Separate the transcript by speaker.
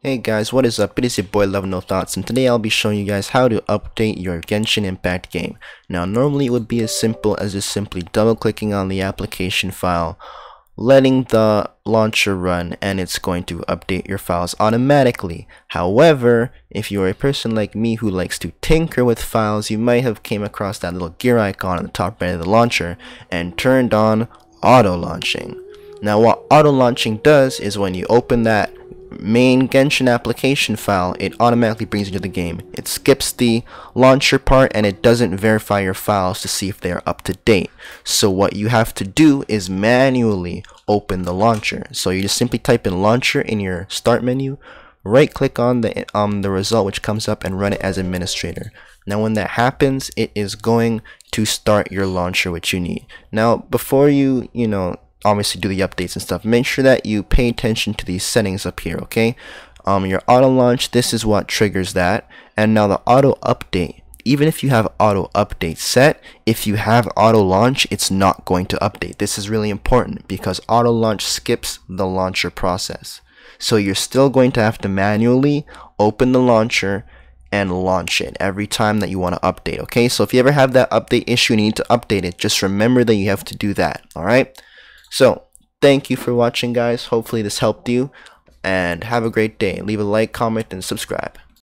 Speaker 1: Hey guys, what is up? It is your boy Love No Thoughts and today I'll be showing you guys how to update your Genshin Impact game. Now normally it would be as simple as just simply double clicking on the application file, letting the launcher run and it's going to update your files automatically. However, if you're a person like me who likes to tinker with files, you might have came across that little gear icon on the top right of the launcher and turned on auto launching. Now what auto launching does is when you open that main Genshin application file, it automatically brings you to the game. It skips the launcher part and it doesn't verify your files to see if they are up to date. So what you have to do is manually open the launcher. So you just simply type in launcher in your start menu, right click on the um the result which comes up and run it as administrator. Now when that happens, it is going to start your launcher which you need. Now before you, you know, obviously do the updates and stuff. Make sure that you pay attention to these settings up here okay? Um your auto launch this is what triggers that. And now the auto update. Even if you have auto update set if you have auto launch it's not going to update. This is really important because auto launch skips the launcher process. So you're still going to have to manually open the launcher and launch it every time that you want to update okay? So if you ever have that update issue and you need to update it just remember that you have to do that all right so, thank you for watching, guys. Hopefully, this helped you. And have a great day. Leave a like, comment, and subscribe.